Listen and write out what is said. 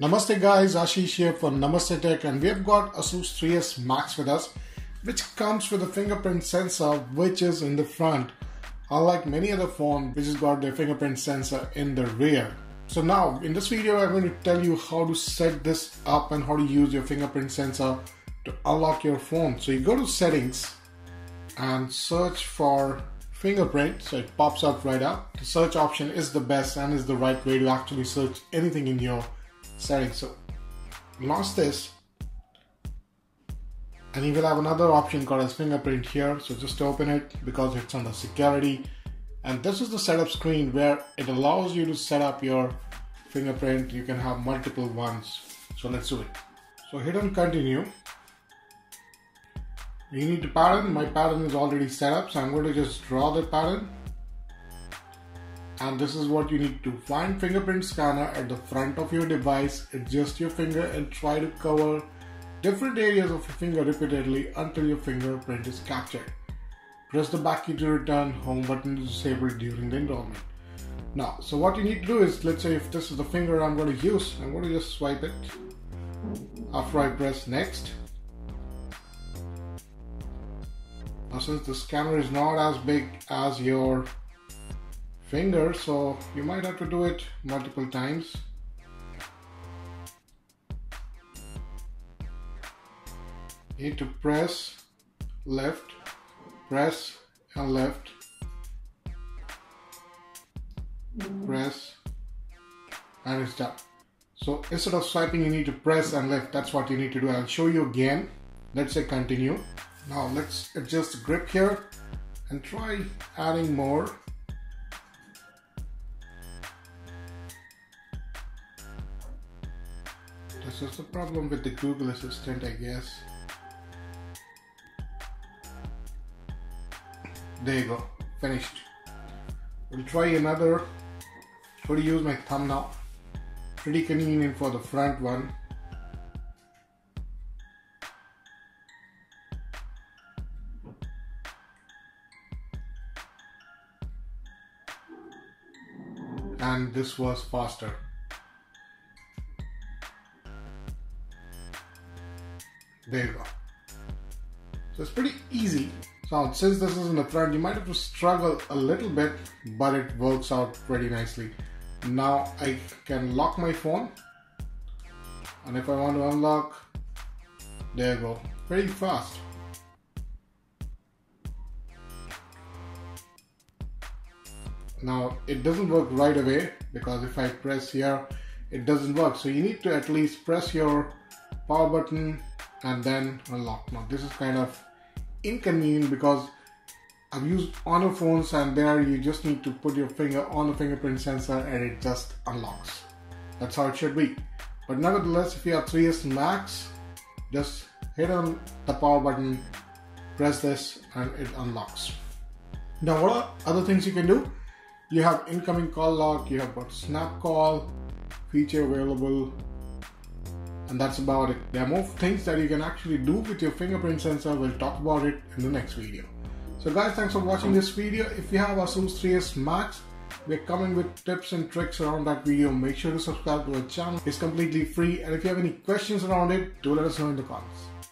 Namaste guys, Ashish here for Namaste Tech and we have got Asus 3S Max with us which comes with a fingerprint sensor which is in the front unlike many other phones which has got their fingerprint sensor in the rear. So now in this video I'm going to tell you how to set this up and how to use your fingerprint sensor to unlock your phone. So you go to settings and search for fingerprint so it pops up right up. The search option is the best and is the right way to actually search anything in your settings. So launch this and you will have another option called as fingerprint here. So just open it because it's under security. And this is the setup screen where it allows you to set up your fingerprint. You can have multiple ones. So let's do it. So hit on continue. You need the pattern. My pattern is already set up. So I'm going to just draw the pattern and this is what you need to find fingerprint scanner at the front of your device adjust your finger and try to cover different areas of your finger repeatedly until your fingerprint is captured. Press the back key to return home button is disabled during the enrollment. Now so what you need to do is let's say if this is the finger I'm going to use I'm going to just swipe it. After I press next. Now since the scanner is not as big as your finger so you might have to do it multiple times. You need to press left press and left. Press and it's done. So instead of swiping you need to press and left. That's what you need to do. I'll show you again. Let's say continue. Now let's adjust the grip here and try adding more This is the problem with the Google Assistant, I guess. There you go, finished. We'll try another. To use my thumb now. Pretty convenient for the front one. And this was faster. There you go. So it's pretty easy. So since this is in the front, you might have to struggle a little bit, but it works out pretty nicely. Now I can lock my phone. And if I want to unlock, there you go. Pretty fast. Now it doesn't work right away because if I press here, it doesn't work. So you need to at least press your power button and then unlock. Now this is kind of inconvenient because I've used Honor phones and there you just need to put your finger on the fingerprint sensor and it just unlocks. That's how it should be. But nevertheless, if you have 3S Max, just hit on the power button, press this and it unlocks. Now what are other things you can do? You have incoming call lock, you have got snap call, feature available, and that's about it. There are more things that you can actually do with your fingerprint sensor. We'll talk about it in the next video. So guys, thanks for watching this video. If you have Asus 3S Max, we're coming with tips and tricks around that video. Make sure to subscribe to our channel. It's completely free. And if you have any questions around it, do let us know in the comments.